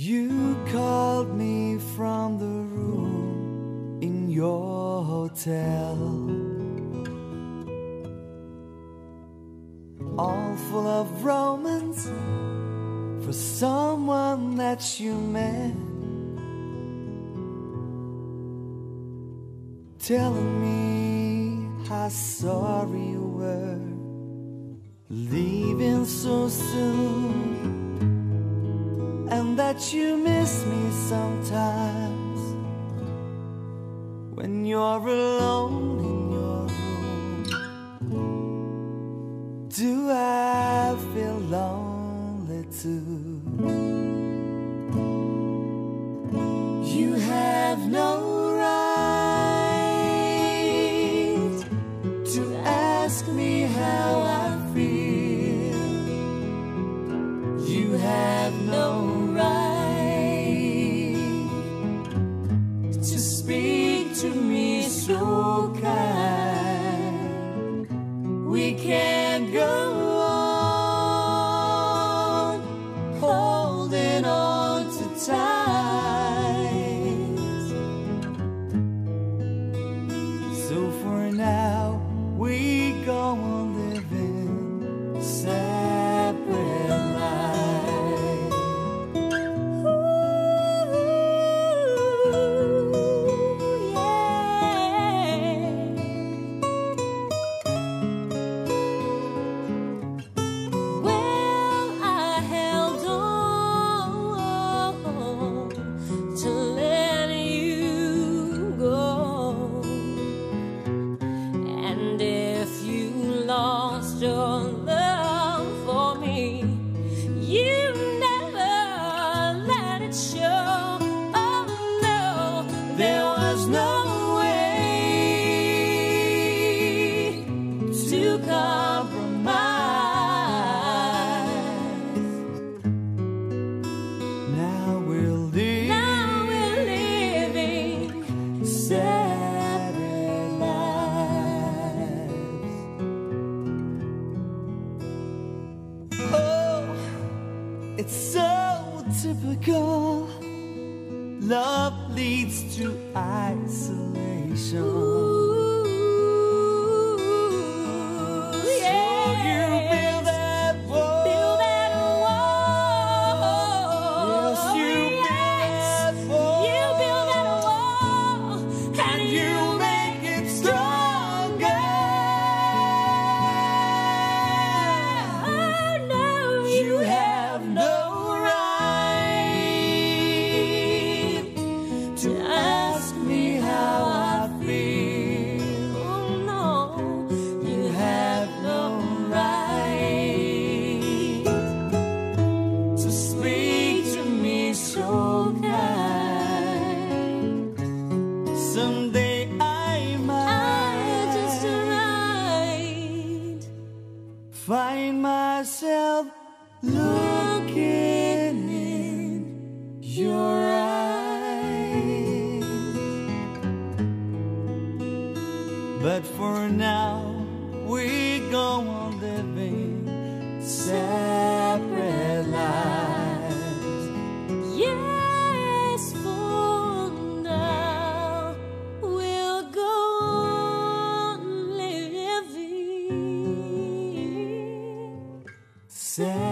You called me from the room in your hotel. All full of romance for someone that you met. Telling me how sorry you were leaving so soon that you miss me sometimes when you're alone in your room. Do I feel lonely too? You have no right to ask me how I feel. You have no so Oh, typical. Love leads to isolation. Ooh, Someday I I might just right. find myself looking in your eyes. But for now, we go on living separate lives. Separate